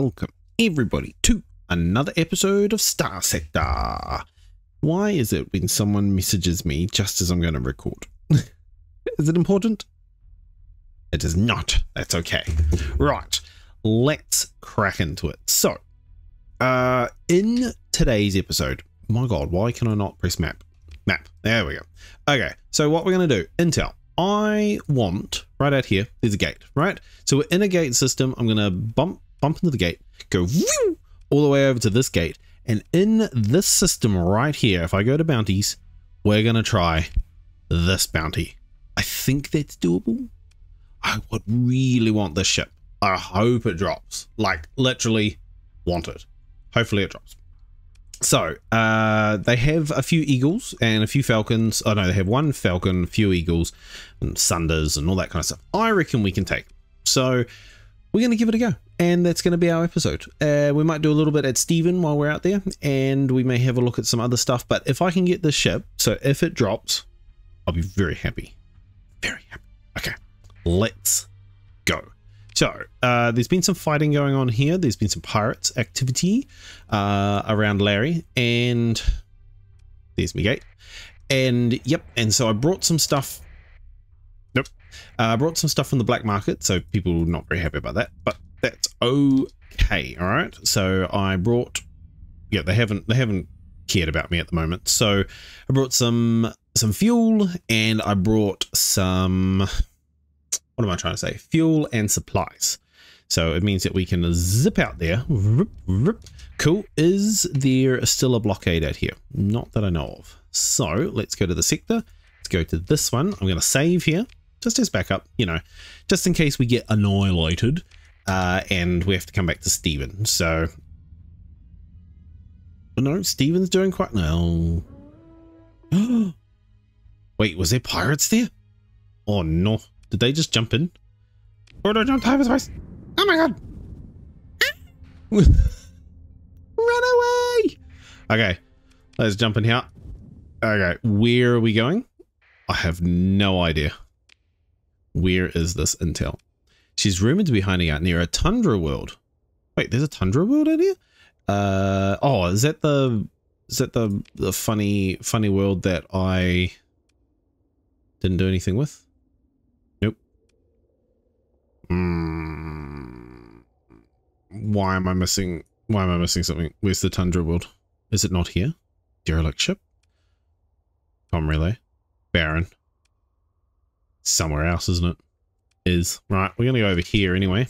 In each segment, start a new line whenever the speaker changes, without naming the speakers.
welcome everybody to another episode of Starsector. Why is it when someone messages me just as I'm going to record? is it important? It is not. That's okay. Right, let's crack into it. So, uh, in today's episode, my god, why can I not press map? Map. There we go. Okay, so what we're going to do, Intel. I want, right out here, there's a gate, right? So we're in a gate system. I'm going to bump, bump into the gate, go whew, all the way over to this gate. And in this system right here, if I go to bounties, we're going to try this bounty. I think that's doable. I would really want this ship. I hope it drops. Like, literally want it. Hopefully it drops. So, uh, they have a few eagles and a few falcons. Oh no, they have one falcon, a few eagles, and sunders and all that kind of stuff. I reckon we can take. So, we're going to give it a go. And that's going to be our episode. Uh, we might do a little bit at Steven while we're out there, and we may have a look at some other stuff. But if I can get this ship, so if it drops, I'll be very happy. Very happy. Okay, let's go. So, uh, there's been some fighting going on here. There's been some pirates activity uh, around Larry, and there's me gate. And yep, and so I brought some stuff. Nope. Uh, I brought some stuff from the black market, so people not very happy about that, but that's okay. All right. So I brought. Yeah, they haven't they haven't cared about me at the moment. So I brought some some fuel, and I brought some what am I trying to say? Fuel and supplies. So it means that we can zip out there. Cool. Is there still a blockade out here? Not that I know of. So let's go to the sector. Let's go to this one. I'm going to save here just as backup, you know, just in case we get annihilated uh, and we have to come back to Steven. So, no, Steven's doing quite well. Wait, was there pirates there? Oh no. Did they just jump in? Oh no, jump hyperspace! Oh my god! Run away! Okay, let's jump in here. Okay, where are we going? I have no idea. Where is this intel? She's rumored to be hiding out near a tundra world. Wait, there's a tundra world out here? Uh oh, is that the is that the the funny funny world that I didn't do anything with? Mm, why am I missing? Why am I missing something? Where's the Tundra world? Is it not here? Derelict ship? Comm relay? Baron? Somewhere else, isn't it? Is. Right, we're gonna go over here anyway.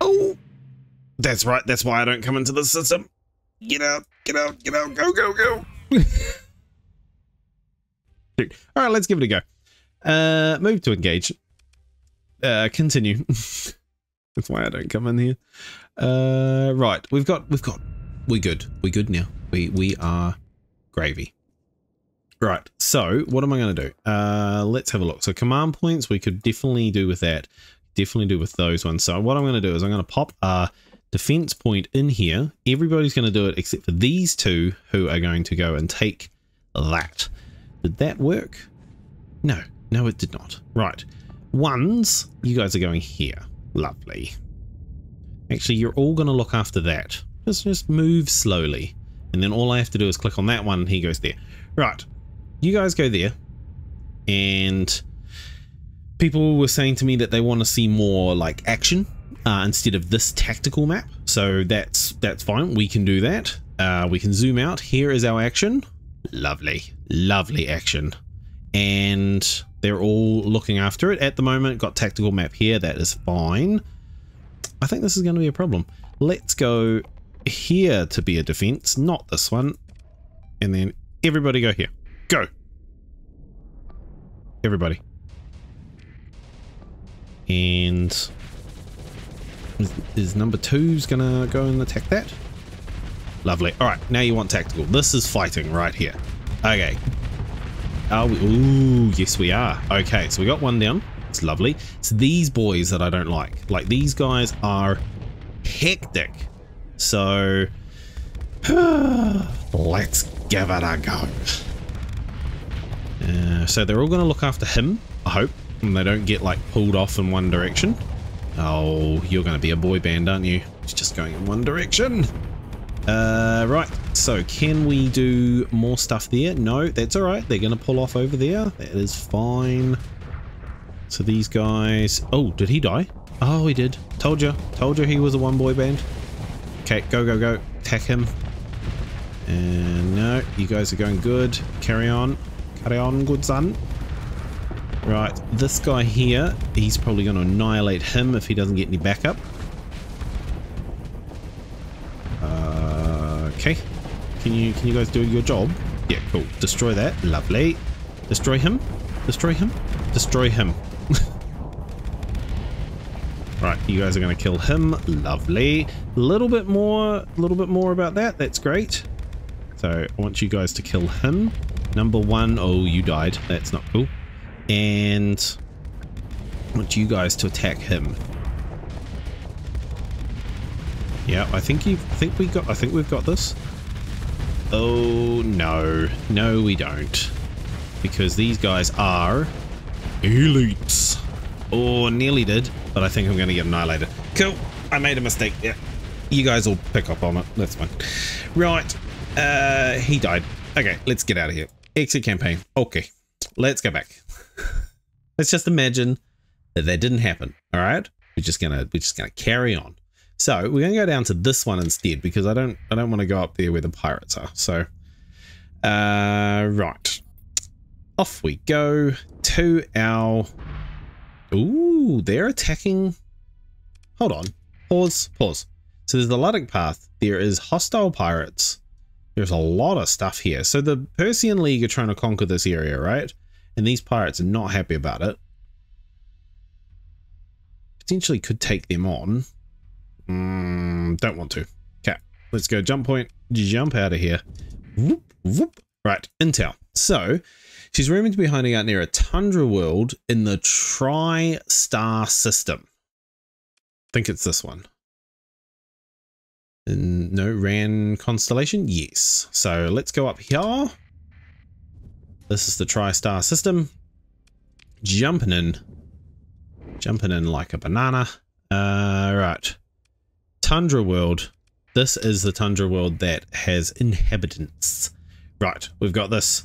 Oh! That's right, that's why I don't come into the system. Get out, get out, get out, go, go, go! Alright, let's give it a go. Uh, move to engage. Uh, continue. That's why I don't come in here. Uh, right, we've got, we've got, we're good. We're good now. We, we are gravy. Right, so what am I going to do? Uh, let's have a look. So command points, we could definitely do with that. Definitely do with those ones. So what I'm going to do is I'm going to pop a defense point in here. Everybody's going to do it except for these two who are going to go and take that. Did that work? No, no, it did not. Right. Ones, you guys are going here. Lovely. Actually, you're all going to look after that. Just, just move slowly. And then all I have to do is click on that one and he goes there. Right. You guys go there. And people were saying to me that they want to see more like action uh, instead of this tactical map. So that's that's fine. We can do that. Uh, we can zoom out. Here is our action. Lovely. Lovely action. And they're all looking after it at the moment. Got tactical map here. That is fine. I think this is going to be a problem. Let's go here to be a defense, not this one. And then everybody go here. Go. Everybody. And is, is number two's gonna go and attack that? Lovely. All right, now you want tactical. This is fighting right here. Okay, are we? Ooh, yes we are. Okay, so we got one down. It's lovely. It's these boys that I don't like. Like, these guys are hectic. So, let's give it a go. Uh, so they're all going to look after him, I hope, and they don't get, like, pulled off in one direction. Oh, you're going to be a boy band, aren't you? He's just going in one direction. Uh, right, so can we do more stuff there? No, that's all right. They're going to pull off over there. That is fine. So these guys... Oh, did he die? Oh, he did. Told you. Told you he was a one-boy band. Okay, go, go, go. Attack him. And no, you guys are going good. Carry on. Carry on, good son. Right, this guy here, he's probably going to annihilate him if he doesn't get any backup. Uh, okay. Can you can you guys do your job? Yeah, cool. Destroy that. Lovely. Destroy him. Destroy him. Destroy him. right, you guys are going to kill him. Lovely. A little bit more, a little bit more about that. That's great. So I want you guys to kill him. Number one. Oh, you died. That's not cool and I want you guys to attack him. Yeah, I think you think we got I think we've got this. Oh no. No we don't. Because these guys are elites. Oh nearly did, but I think I'm gonna get annihilated. Cool. I made a mistake. Yeah. You guys will pick up on it. That's fine. Right. Uh he died. Okay, let's get out of here. Exit campaign. Okay. Let's go back. Let's just imagine that that didn't happen. All right, we're just gonna we're just gonna carry on. So we're gonna go down to this one instead because I don't I don't want to go up there where the pirates are. So, uh, right, off we go to our. Ooh, they're attacking. Hold on, pause, pause. So there's the Luddic path. There is hostile pirates. There's a lot of stuff here. So the Persean League are trying to conquer this area, right? and these pirates are not happy about it. Potentially could take them on. Mm, don't want to. Okay, let's go jump point, jump out of here. Whoop, whoop. Right, intel. So, she's rumored to be hiding out near a tundra world in the Tri-Star system. I think it's this one. No, Ran constellation? Yes. So let's go up here. This is the tri-star system. Jumping in. Jumping in like a banana. Uh, right. Tundra world. This is the tundra world that has inhabitants. Right, we've got this.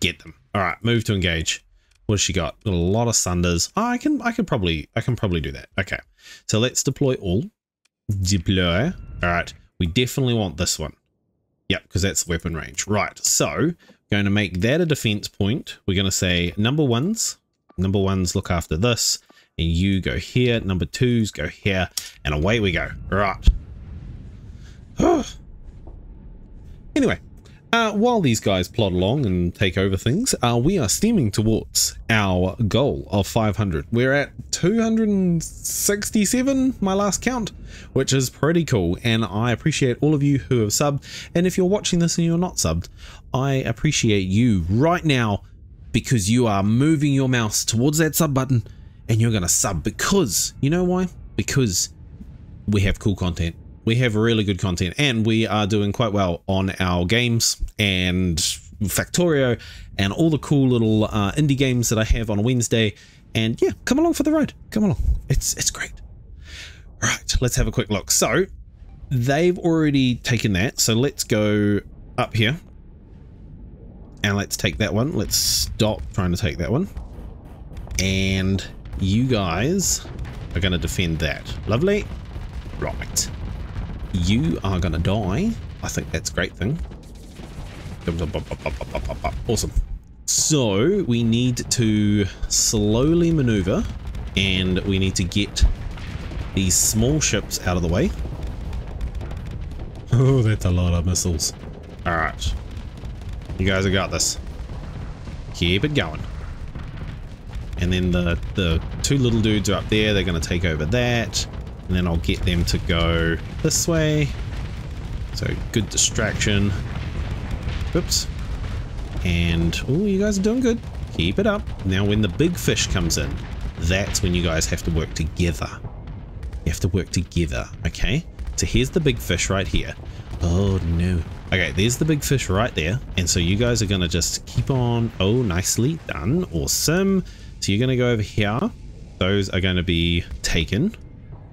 Get them. All right, move to engage. What has she got? got a lot of sunders. Oh, I can, I can probably, I can probably do that. Okay, so let's deploy all. Deploy. All right, we definitely want this one. Yep, because that's weapon range. Right, so going to make that a defense point. We're going to say number ones, number ones look after this, and you go here, number twos go here, and away we go. Right. anyway, uh, while these guys plod along and take over things, uh, we are steaming towards our goal of 500. We're at 267, my last count, which is pretty cool. And I appreciate all of you who have subbed. And if you're watching this and you're not subbed, I appreciate you right now because you are moving your mouse towards that sub button and you're going to sub because, you know why? Because we have cool content we have really good content and we are doing quite well on our games and Factorio and all the cool little uh, indie games that I have on Wednesday. And yeah, come along for the ride. Come along. It's it's great. Right, let's have a quick look. So they've already taken that. So let's go up here. And let's take that one. Let's stop trying to take that one. And you guys are going to defend that. Lovely. Right you are going to die. I think that's a great thing. Awesome. So we need to slowly maneuver and we need to get these small ships out of the way. Oh, that's a lot of missiles. All right. You guys have got this. Keep it going. And then the, the two little dudes are up there. They're going to take over that and then I'll get them to go this way. So good distraction. Oops. And, oh, you guys are doing good. Keep it up. Now when the big fish comes in, that's when you guys have to work together. You have to work together, okay? So here's the big fish right here. Oh, no. Okay, there's the big fish right there. And so you guys are going to just keep on. Oh, nicely done. Awesome. So you're going to go over here. Those are going to be taken.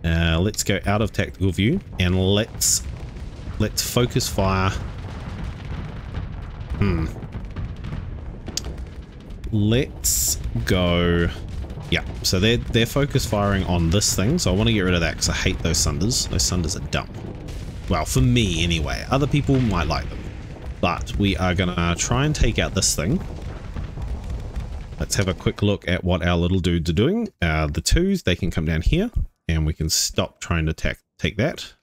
Uh, let's go out of tactical view and let's let's focus fire. Hmm. Let's go. Yeah, so they're they're focus firing on this thing, so I want to get rid of that because I hate those sunders. Those sunders are dumb. Well, for me anyway. Other people might like them. But we are going to try and take out this thing. Let's have a quick look at what our little dudes are doing. Uh, the twos, they can come down here and we can stop trying to attack, take that.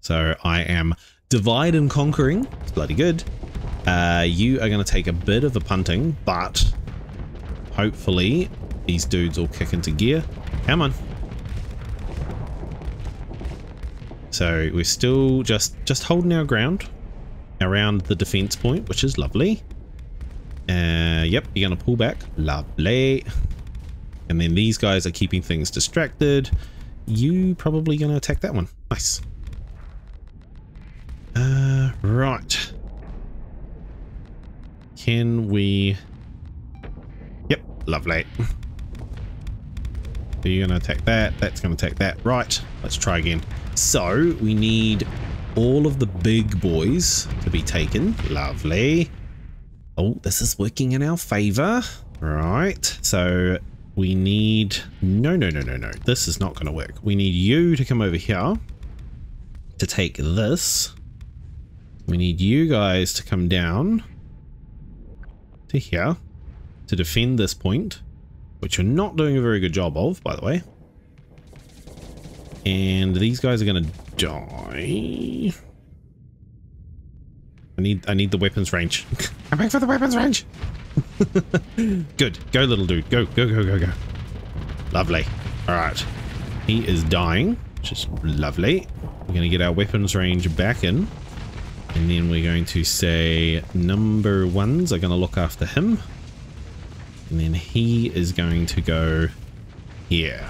So I am divide and conquering. It's bloody good. Uh, you are going to take a bit of a punting, but hopefully these dudes will kick into gear. Come on. So we're still just, just holding our ground around the defense point, which is lovely. Uh, yep, you're going to pull back. Lovely. And then these guys are keeping things distracted. You probably going to attack that one. Nice. Uh, right. Can we... Yep, lovely. Are you're going to attack that? That's going to attack that. Right, let's try again. So, we need all of the big boys to be taken. Lovely. Oh, this is working in our favor. Right. So we need... No, no, no, no, no. This is not going to work. We need you to come over here to take this. We need you guys to come down to here to defend this point, which you're not doing a very good job of, by the way. And these guys are going to die. I need I need the weapons range. I'm back for the weapons range. Good. Go, little dude. Go, go, go, go, go. Lovely. All right. He is dying, which is lovely. We're going to get our weapons range back in. And then we're going to say number ones are going to look after him. And then he is going to go here.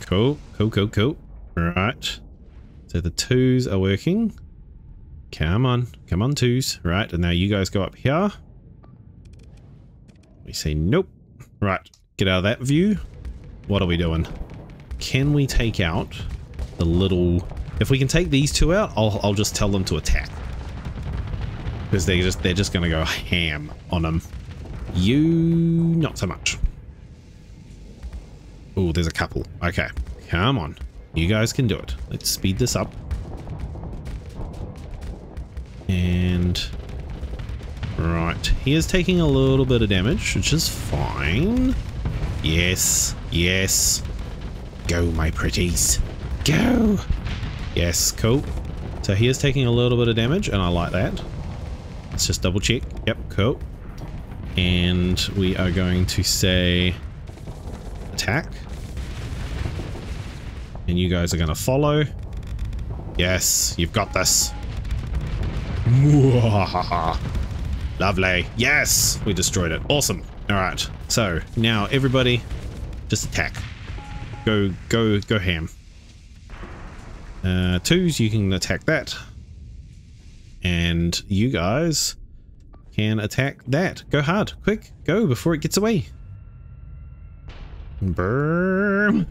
Cool, cool, cool, cool. Right. So the twos are working. Come on. Come on, twos. Right. And now you guys go up here. We say nope. Right. Get out of that view. What are we doing? Can we take out the little... If we can take these two out, I'll, I'll just tell them to attack. Because they're just, they're just going to go ham on them. You... not so much. Oh, there's a couple. Okay. Come on. You guys can do it. Let's speed this up. And... Right. He is taking a little bit of damage, which is fine. Yes. Yes. Go, my pretties. Go! Yes, cool. So he is taking a little bit of damage, and I like that. Let's just double check. Yep, cool. And we are going to say attack. And you guys are going to follow. Yes, you've got this. Lovely. Yes, we destroyed it. Awesome. All right. So now everybody just attack. Go, go, go ham. Uh, twos, you can attack that. And you guys can attack that. Go hard. Quick. Go before it gets away. Burm.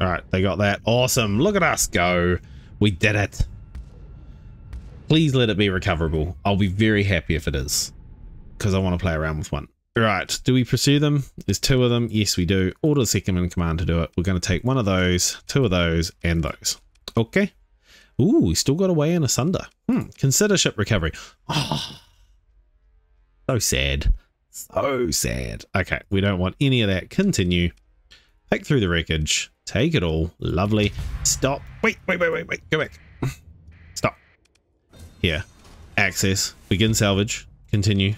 All right, they got that. Awesome. Look at us go. We did it. Please let it be recoverable. I'll be very happy if it is. Because I want to play around with one. Right, do we pursue them? There's two of them. Yes, we do. Order the second in command to do it. We're going to take one of those, two of those, and those. Okay. Ooh, we still got away in asunder. Hmm. Consider ship recovery. Oh, so sad. So sad. Okay, we don't want any of that. Continue. Pick through the wreckage. Take it all. Lovely. Stop. Wait, wait, wait, wait, wait. Go back. Here. Access. Begin salvage. Continue.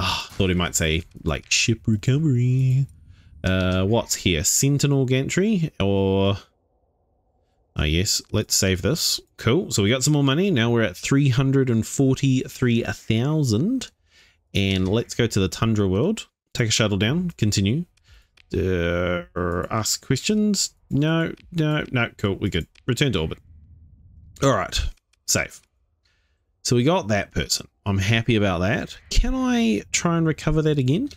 Oh, thought he might say, like, ship recovery. Uh, what's here? Sentinel gantry or... Uh, yes. Let's save this. Cool. So we got some more money. Now we're at 343,000. And let's go to the Tundra world. Take a shuttle down. Continue. Uh, or ask questions. No, no, no. Cool. We're good. Return to orbit. All right. Save. So we got that person. I'm happy about that. Can I try and recover that again?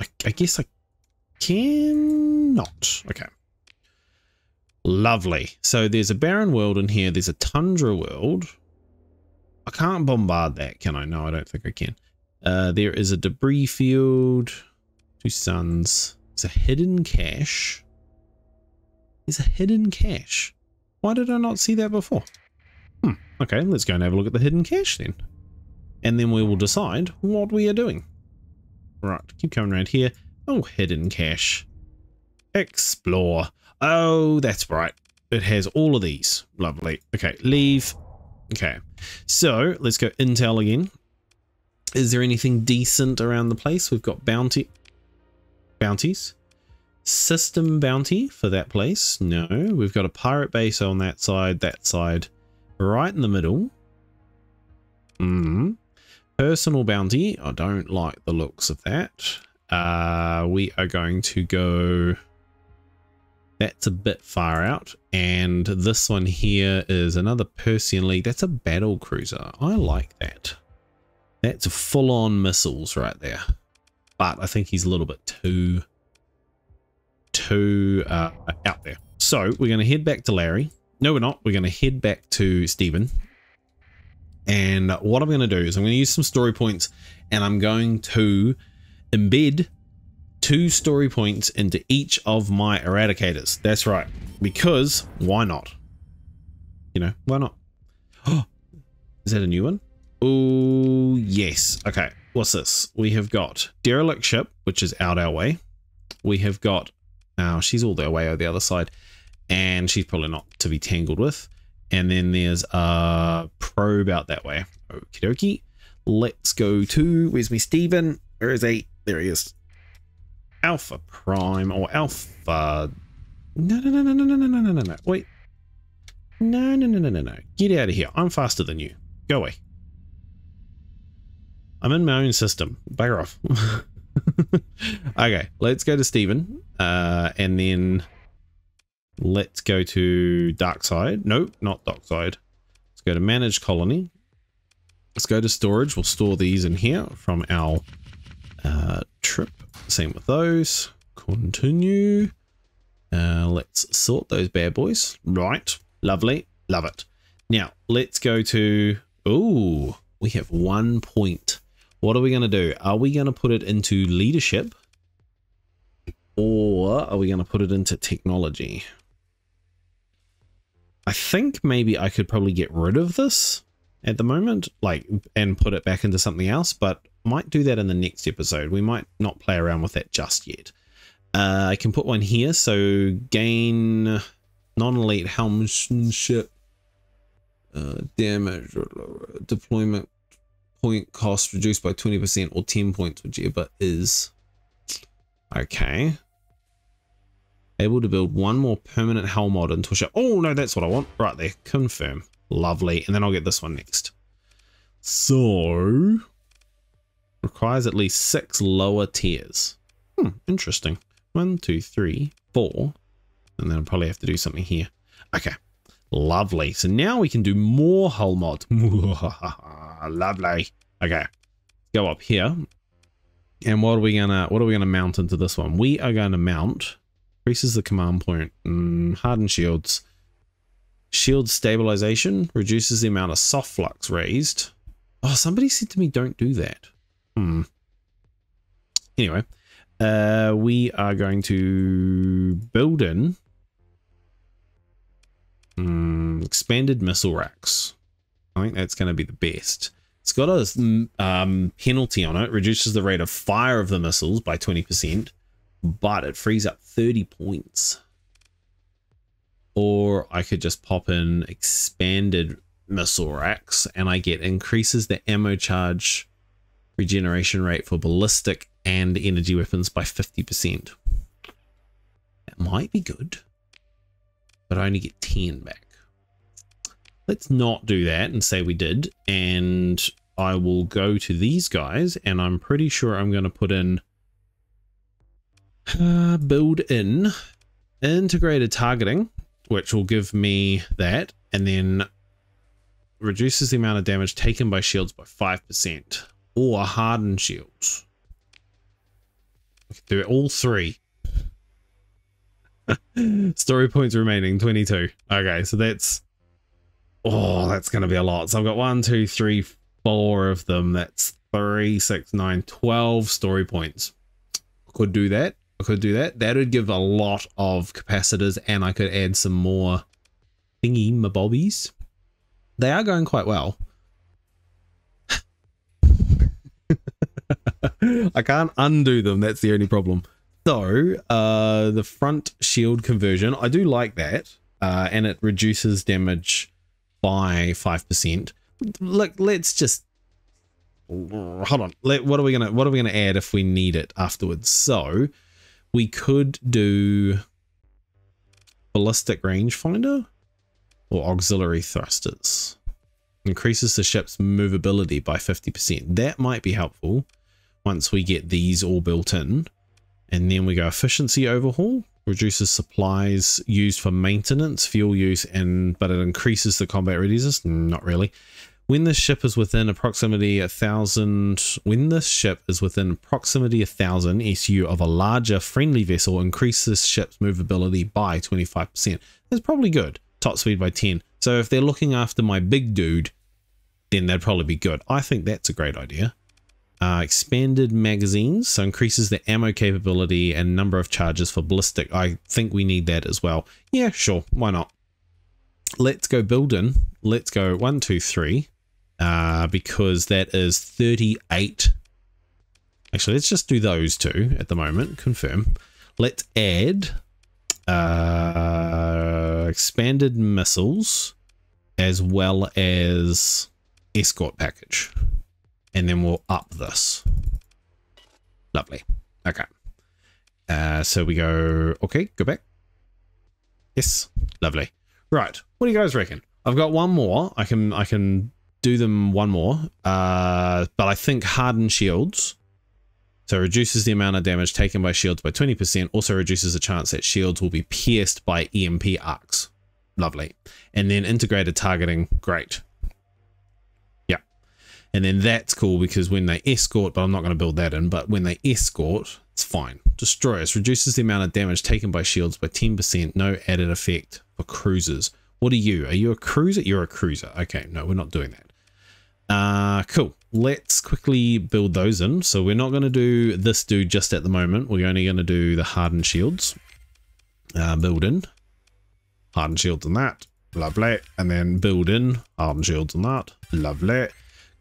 I, I guess I can. not? Okay. Lovely. So there's a barren world in here. There's a tundra world. I can't bombard that, can I? No, I don't think I can. Uh, there is a debris field. Two suns. It's a hidden cache. There's a hidden cache. Why did I not see that before? Okay, let's go and have a look at the hidden cache then. And then we will decide what we are doing. Right, keep coming around here. Oh, hidden cache. Explore. Oh, that's right. It has all of these. Lovely. Okay, leave. Okay, so let's go intel again. Is there anything decent around the place? We've got bounty bounties. System bounty for that place. No, we've got a pirate base on that side, that side, right in the middle. Mm. Personal bounty. I don't like the looks of that. Uh, we are going to go that's a bit far out. And this one here is another Persean League. That's a battle cruiser. I like that. That's a full on missiles right there. But I think he's a little bit too, too uh, out there. So we're going to head back to Larry. No, we're not. We're going to head back to Stephen. And what I'm going to do is I'm going to use some story points and I'm going to embed two story points into each of my eradicators. That's right. Because why not? You know, why not? Oh, is that a new one? Oh, yes. Okay. What's this? We have got derelict ship, which is out our way. We have got, now oh, she's all the way on the other side and she's probably not to be tangled with. And then there's a probe out that way. Okie dokie. Let's go to, where's me Steven? Where is he? There he is. Alpha Prime or Alpha. No, no, no, no, no, no, no, no, no, no. Wait. No, no, no, no, no, no. Get out of here. I'm faster than you. Go away. I'm in my own system. Bugger off. okay, let's go to Stephen. Uh, and then let's go to Dark Side. No, not Dark Side. Let's go to Manage Colony. Let's go to storage. We'll store these in here from our uh, trip. Same with those. Continue. Uh, let's sort those bad boys. Right. Lovely. Love it. Now, let's go to... Oh, we have one point. What are we going to do? Are we going to put it into leadership? Or are we going to put it into technology? I think maybe I could probably get rid of this at the moment, like, and put it back into something else, but might do that in the next episode. We might not play around with that just yet. Uh, I can put one here, so gain non-elite helmsmanship uh, damage deployment point cost reduced by 20% or 10 points, whichever is okay. Able to build one more permanent hull mod into a ship. Oh no, that's what I want. Right there, confirm. Lovely. And then I'll get this one next. So, requires at least six lower tiers. Hmm, interesting. One, two, three, four. And then I'll probably have to do something here. Okay, lovely. So now we can do more hull mod. lovely. Okay, go up here. And what are we gonna what are we gonna mount into this one? We are gonna mount increases the command point. Mm, harden shields. Shield stabilization reduces the amount of soft flux raised. Oh, somebody said to me, don't do that. Hmm. Anyway, uh, we are going to build in um, expanded missile racks. I think that's going to be the best. It's got a mm, um, penalty on it, reduces the rate of fire of the missiles by 20%, but it frees up 30 points. Or I could just pop in expanded missile racks and I get increases the ammo charge regeneration rate for ballistic and energy weapons by 50%. That might be good, but I only get 10 back. Let's not do that and say we did. And I will go to these guys and I'm pretty sure I'm going to put in uh, build in integrated targeting, which will give me that. And then reduces the amount of damage taken by shields by 5% or hardened shields. We can do all three. Story points remaining 22. Okay, so that's oh, that's gonna be a lot. So I've got one, two, three, four of them. That's three, six, nine, 12 story points. Could do that. I could do that. That would give a lot of capacitors, and I could add some more thingy mabobbies. They are going quite well. I can't undo them. That's the only problem. So, uh, the front shield conversion, I do like that. Uh, and it reduces damage by 5%. Look, let's just hold on. Let, what are we gonna what are we gonna add if we need it afterwards? So we could do ballistic rangefinder or auxiliary thrusters. Increases the ship's movability by 50%. That might be helpful once we get these all built in. And then we go efficiency overhaul, reduces supplies used for maintenance, fuel use, and but it increases the combat readiness. Not really. When the ship is within approximately a thousand, when the ship is within proximity a thousand SU of a larger friendly vessel, increases ship's movability by 25%. That's probably good. Top speed by 10. So if they're looking after my big dude, then that'd probably be good. I think that's a great idea. Uh, expanded magazines, so increases the ammo capability and number of charges for ballistic. I think we need that as well. Yeah, sure, why not? Let's go building. Let's go one, two, three uh, because that is 38. Actually, let's just do those two at the moment. Confirm. Let's add uh, expanded missiles as well as escort package. And then we'll up this. Lovely. Okay. Uh, so we go, okay, go back. Yes, lovely. Right, what do you guys reckon? I've got one more. I can I can do them one more, uh, but I think hardened shields. So reduces the amount of damage taken by shields by 20%, also reduces the chance that shields will be pierced by EMP arcs. Lovely. And then integrated targeting, great. Yeah. And then that's cool because when they escort, but I'm not going to build that in, but when they escort, it's fine. Destroyers reduces the amount of damage taken by shields by 10%, no added effect for cruisers. What are you? Are you a cruiser? You're a cruiser. Okay, no, we're not doing that. Uh, cool. Let's quickly build those in. So we're not going to do this dude just at the moment. We're only going to do the hardened shields. Uh, build in. Hardened shields on that. Lovely. And then build in. Hardened shields on that. Lovely.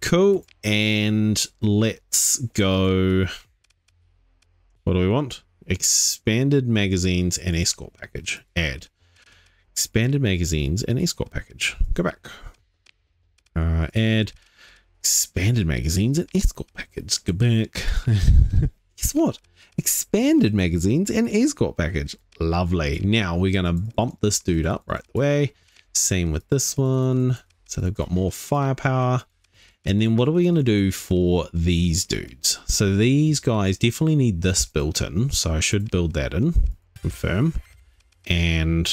Cool. And let's go. What do we want? Expanded magazines and escort package. Add. Expanded magazines and escort package. Go back. Uh, add expanded magazines and escort package. Go back. Guess what? Expanded magazines and escort package. Lovely. Now we're going to bump this dude up right away. Same with this one. So they've got more firepower. And then what are we going to do for these dudes? So these guys definitely need this built in. So I should build that in. Confirm. And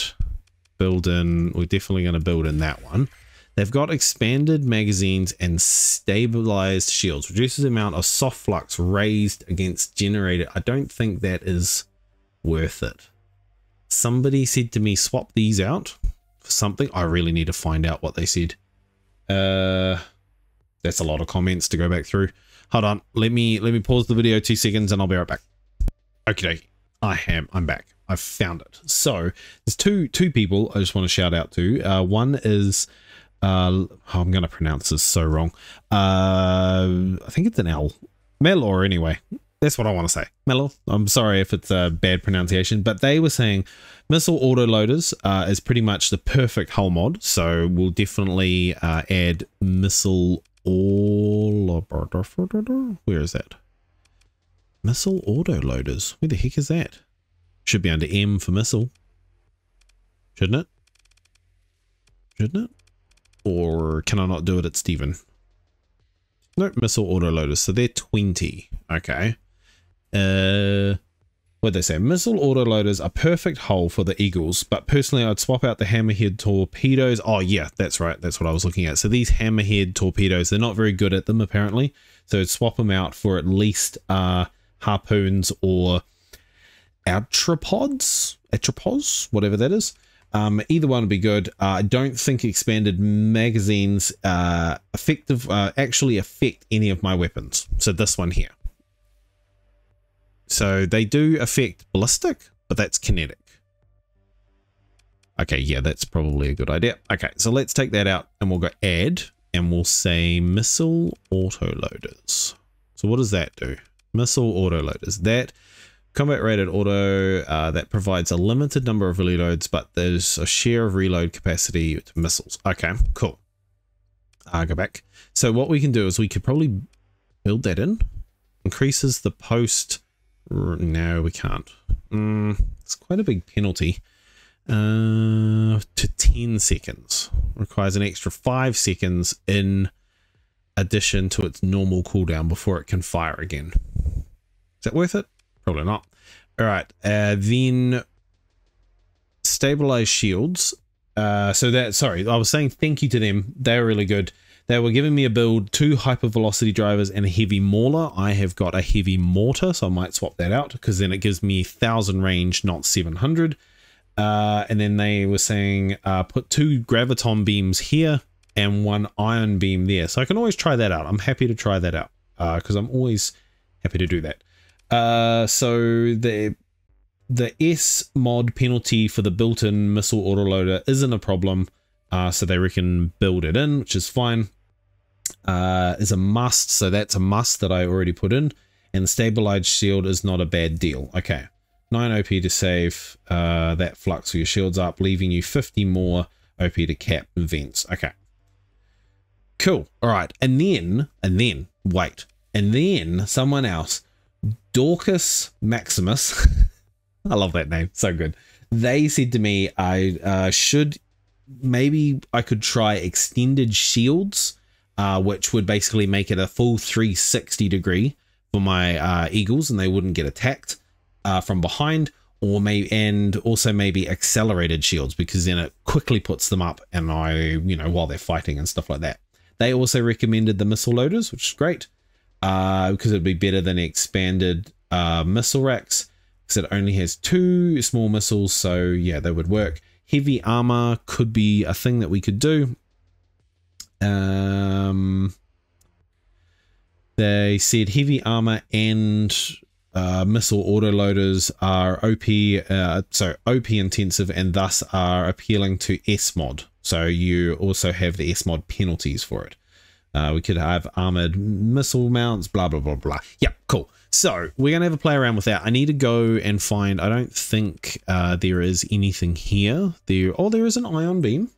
build in, we're definitely going to build in that one. They've got expanded magazines and stabilized shields. Reduces the amount of soft flux raised against generated. I don't think that is worth it. Somebody said to me, swap these out for something. I really need to find out what they said. Uh, that's a lot of comments to go back through. Hold on. Let me let me pause the video two seconds and I'll be right back. Okay, I am. I'm back. I've found it. So there's two two people I just want to shout out to. Uh, one is uh, oh, I'm going to pronounce this so wrong. Uh, I think it's an L. Melor, anyway. That's what I want to say. Melor. I'm sorry if it's a bad pronunciation, but they were saying missile autoloaders uh, is pretty much the perfect hull mod. So we'll definitely uh, add missile all. Where is that? Missile autoloaders. Where the heck is that? Should be under M for missile. Shouldn't it? Shouldn't it? Or can I not do it at Steven? No, missile autoloaders. So they're 20. Okay. Uh, what they say? Missile autoloaders are perfect hull for the Eagles, but personally I'd swap out the hammerhead torpedoes. Oh yeah, that's right. That's what I was looking at. So these hammerhead torpedoes, they're not very good at them apparently. So swap them out for at least uh, harpoons or Atropods, Atropos, whatever that is. Um, either one would be good. Uh, I don't think expanded magazines uh, effective uh, actually affect any of my weapons. So this one here. So they do affect ballistic, but that's kinetic. Okay, yeah, that's probably a good idea. Okay, so let's take that out and we'll go add and we'll say missile autoloaders. So what does that do? Missile autoloaders. That Combat rated auto uh, that provides a limited number of reloads, but there's a share of reload capacity to missiles. Okay, cool. Uh, go back. So what we can do is we could probably build that in. Increases the post. No, we can't. Mm, it's quite a big penalty. Uh, to 10 seconds. Requires an extra 5 seconds in addition to its normal cooldown before it can fire again. Is that worth it? Probably not. All right. Uh, then stabilize shields. Uh, so that, sorry, I was saying thank you to them. They were really good. They were giving me a build, two hypervelocity drivers and a heavy mauler. I have got a heavy mortar, so I might swap that out because then it gives me 1000 range, not 700. Uh, and then they were saying uh, put two graviton beams here and one ion beam there. So I can always try that out. I'm happy to try that out because uh, I'm always happy to do that. Uh, so the the S mod penalty for the built-in missile autoloader isn't a problem. Uh, so they reckon build it in, which is fine. Uh, is a must, so that's a must that I already put in. And the stabilized shield is not a bad deal. Okay, 9 OP to save uh, that flux for your shields up, leaving you 50 more OP to cap vents. Okay, cool. All right, and then, and then, wait, and then someone else Dorcas Maximus. I love that name. So good. They said to me, I uh, should maybe I could try extended shields, uh, which would basically make it a full 360 degree for my uh, eagles and they wouldn't get attacked uh, from behind or maybe and also maybe accelerated shields because then it quickly puts them up and I you know while they're fighting and stuff like that. They also recommended the missile loaders, which is great uh, because it'd be better than expanded uh, missile racks because it only has two small missiles. So yeah, they would work. Heavy armor could be a thing that we could do. Um, they said heavy armor and uh, missile autoloaders are OP, uh, so OP intensive and thus are appealing to S mod. So you also have the S mod penalties for it. Uh, we could have armored missile mounts, blah, blah, blah, blah. Yeah, cool. So we're going to have a play around with that. I need to go and find, I don't think uh, there is anything here. There, Oh, there is an ion beam.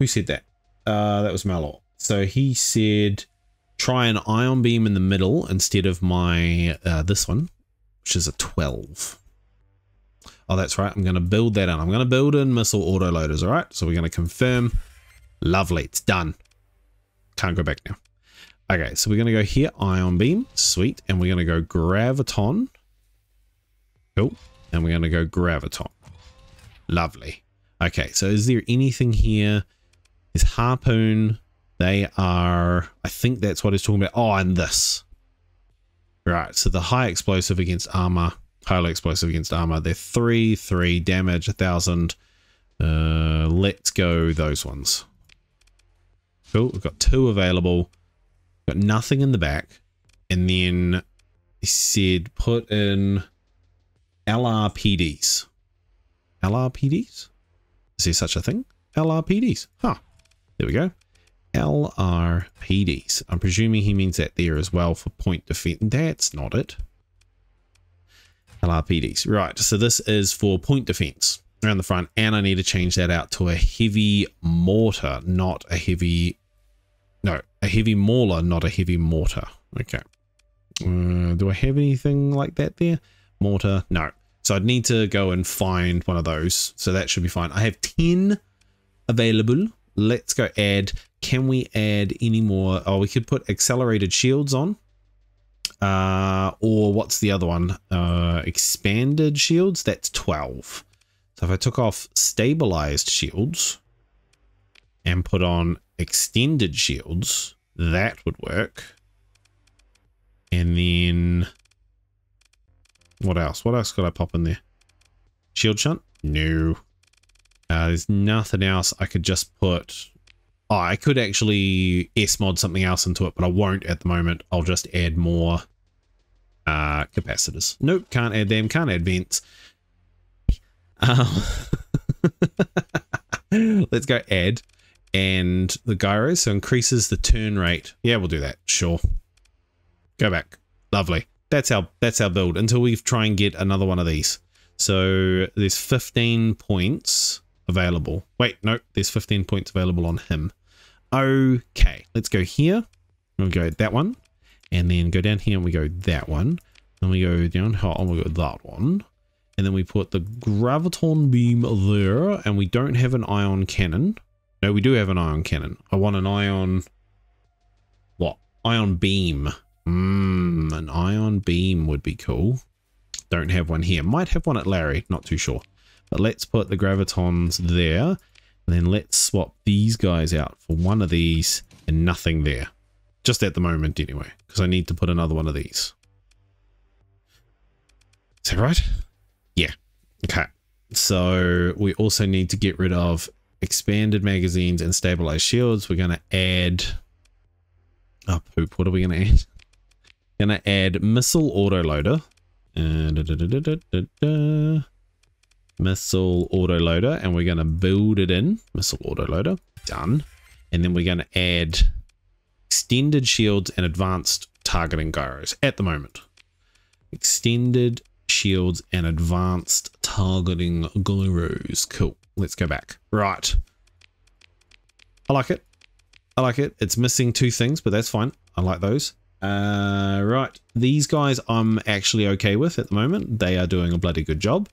Who said that? Uh, that was Malor. So he said, try an ion beam in the middle instead of my, uh, this one, which is a 12. Oh, that's right. I'm going to build that in. I'm going to build in missile autoloaders. All right. So we're going to confirm. Lovely. It's done. Can't go back now. Okay, so we're going to go here, Ion Beam. Sweet. And we're going to go Graviton. Cool. And we're going to go Graviton. Lovely. Okay, so is there anything here? Is Harpoon. They are, I think that's what he's talking about. Oh, and this. Right, so the high explosive against armor, highly explosive against armor. They're 3, 3 damage, 1,000. Uh, let's go those ones. Cool. We've got two available. Got nothing in the back. And then he said put in LRPDs. LRPDs? Is there such a thing? LRPDs. Huh. There we go. LRPDs. I'm presuming he means that there as well for point defense. That's not it. LRPDs. Right. So this is for point defense around the front. And I need to change that out to a heavy mortar, not a heavy no, a heavy mauler, not a heavy mortar. Okay. Uh, do I have anything like that there? Mortar? No. So I'd need to go and find one of those. So that should be fine. I have 10 available. Let's go add. Can we add any more? Oh, we could put accelerated shields on. Uh, or what's the other one? Uh, expanded shields. That's 12. So if I took off stabilized shields and put on extended shields, that would work. And then What else? What else could I pop in there? Shield shunt? No. Uh, there's nothing else I could just put. Oh, I could actually S-mod something else into it, but I won't at the moment. I'll just add more uh, capacitors. Nope, can't add them. Can't add vents. Um, let's go add and the gyro so increases the turn rate. Yeah we'll do that. Sure. Go back. Lovely. That's our that's our build until we try and get another one of these. So there's 15 points available. Wait no there's 15 points available on him. Okay let's go here. We'll go that one and then go down here and we go that one. And we go down here and we go that one. And then we put the graviton beam there and we don't have an ion cannon no, we do have an ion cannon. I want an ion... What? Ion beam. Mmm, an ion beam would be cool. Don't have one here. Might have one at Larry, not too sure. But let's put the gravitons there. And then let's swap these guys out for one of these and nothing there. Just at the moment anyway, because I need to put another one of these. Is that right? Yeah. Okay. So we also need to get rid of expanded magazines and stabilized shields. We're going to add... Oh, poop. What are we going to add? Going to add missile autoloader. Uh, missile autoloader. And we're going to build it in. Missile autoloader. Done. And then we're going to add extended shields and advanced targeting gyros at the moment. Extended shields and advanced targeting gyros. Cool. Let's go back. Right. I like it. I like it. It's missing two things, but that's fine. I like those. Uh, right. These guys I'm actually okay with at the moment. They are doing a bloody good job.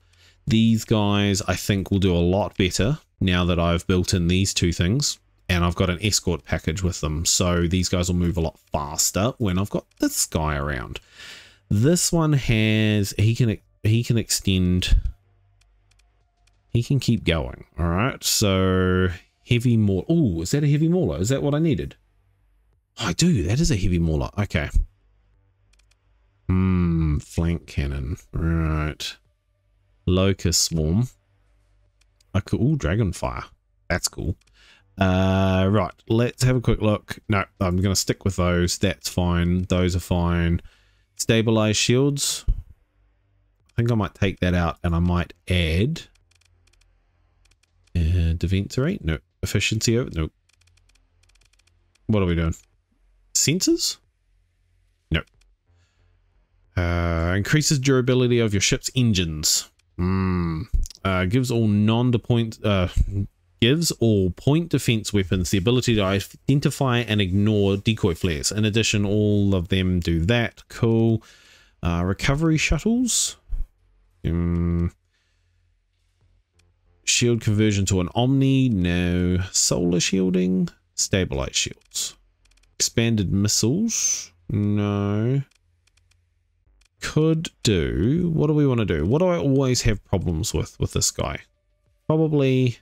These guys I think will do a lot better now that I've built in these two things and I've got an escort package with them. So these guys will move a lot faster when I've got this guy around. This one has, he can, he can extend he can keep going. All right. So heavy mauler. Oh, is that a heavy mauler? Is that what I needed? Oh, I do. That is a heavy mauler. Okay. Hmm. Flank cannon. Right. Locust swarm. I could. Oh, dragonfire. That's cool. Uh, right. Let's have a quick look. No, I'm going to stick with those. That's fine. Those are fine. Stabilize shields. I think I might take that out and I might add uh, defense rate? No. Efficiency of No. What are we doing? Sensors? No. Uh, increases durability of your ship's engines. Hmm. Uh, gives all non-point uh, gives all point defense weapons the ability to identify and ignore decoy flares. In addition, all of them do that. Cool. Uh, recovery shuttles. Um, Shield conversion to an Omni, no. Solar shielding, stabilize shields. Expanded missiles, no. Could do, what do we want to do? What do I always have problems with with this guy? Probably,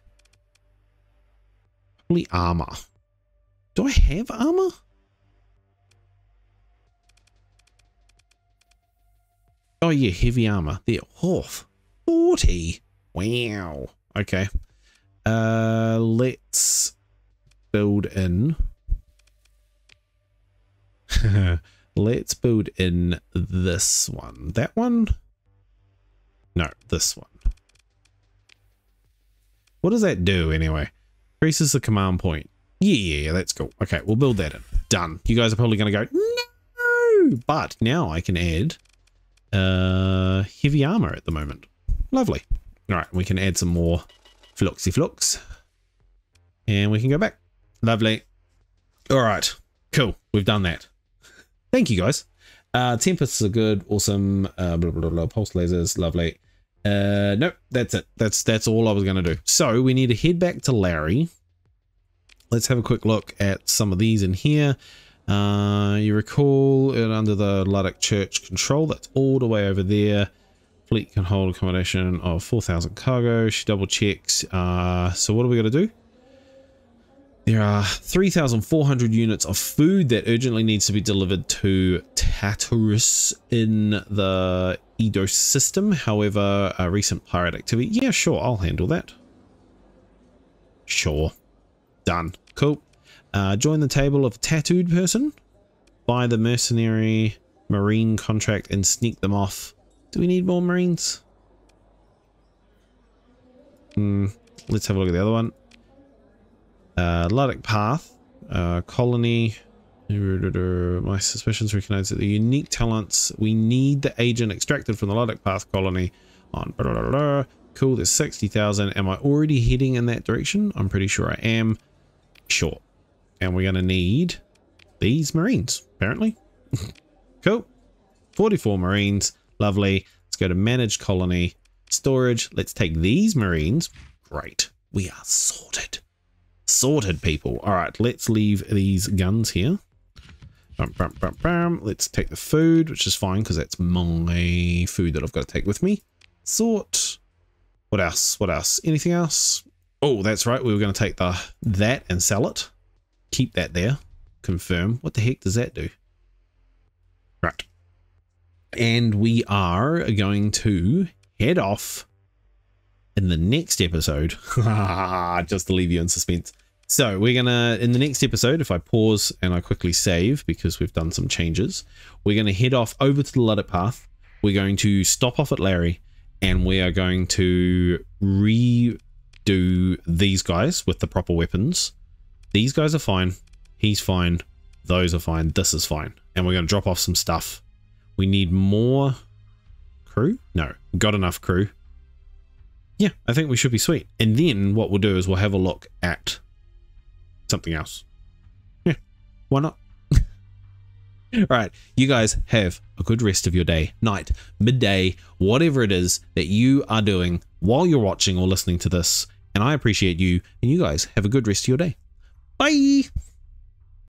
probably armor. Do I have armor? Oh yeah, heavy armor. There, oh, 40. Wow. Okay. Uh, let's build in. let's build in this one. That one? No, this one. What does that do anyway? Increases the command point. Yeah, yeah, yeah, that's cool. Okay, we'll build that in. Done. You guys are probably going to go, no! But now I can add uh, heavy armor at the moment. Lovely. All right, we can add some more fluxy flux. And we can go back. Lovely. All right, cool. We've done that. Thank you, guys. Uh, tempests are good. Awesome. Uh, blah, blah, blah, Pulse lasers. Lovely. Uh, nope, that's it. That's that's all I was going to do. So we need to head back to Larry. Let's have a quick look at some of these in here. Uh, you recall it under the Luddic Church control. That's all the way over there. Fleet can hold accommodation of 4,000 cargo. She double checks. Uh, so what are we going to do? There are 3,400 units of food that urgently needs to be delivered to Tartarus in the Edo system. However, a recent pirate activity. Yeah, sure, I'll handle that. Sure. Done. Cool. Uh, join the table of tattooed person. Buy the mercenary marine contract and sneak them off. Do we need more marines? Hmm. Let's have a look at the other one. Uh, Luddic Path, uh, Colony. My suspicions recognize that the unique talents we need the agent extracted from the Luddic Path colony on. Blah, blah, blah, cool, there's 60,000. Am I already heading in that direction? I'm pretty sure I am. Sure. And we're going to need these Marines, apparently. cool. 44 Marines. Lovely. Let's go to Manage Colony. Storage. Let's take these Marines. Great. We are sorted. Sorted, people. All right, let's leave these guns here. Bam, bam, bam, bam. Let's take the food, which is fine because that's my food that I've got to take with me. Sort. What else? What else? Anything else? Oh, that's right. We were going to take the that and sell it. Keep that there. Confirm. What the heck does that do? Right. And we are going to head off in the next episode, just to leave you in suspense. So we're gonna, in the next episode, if I pause and I quickly save because we've done some changes, we're gonna head off over to the Luddic Path. We're going to stop off at Larry and we are going to redo these guys with the proper weapons. These guys are fine. He's fine. Those are fine. This is fine. And we're going to drop off some stuff. We need more crew? No, got enough crew yeah, I think we should be sweet. And then what we'll do is we'll have a look at something else. Yeah, why not? All right, you guys have a good rest of your day, night, midday, whatever it is that you are doing while you're watching or listening to this. And I appreciate you. And you guys have a good rest of your day. Bye.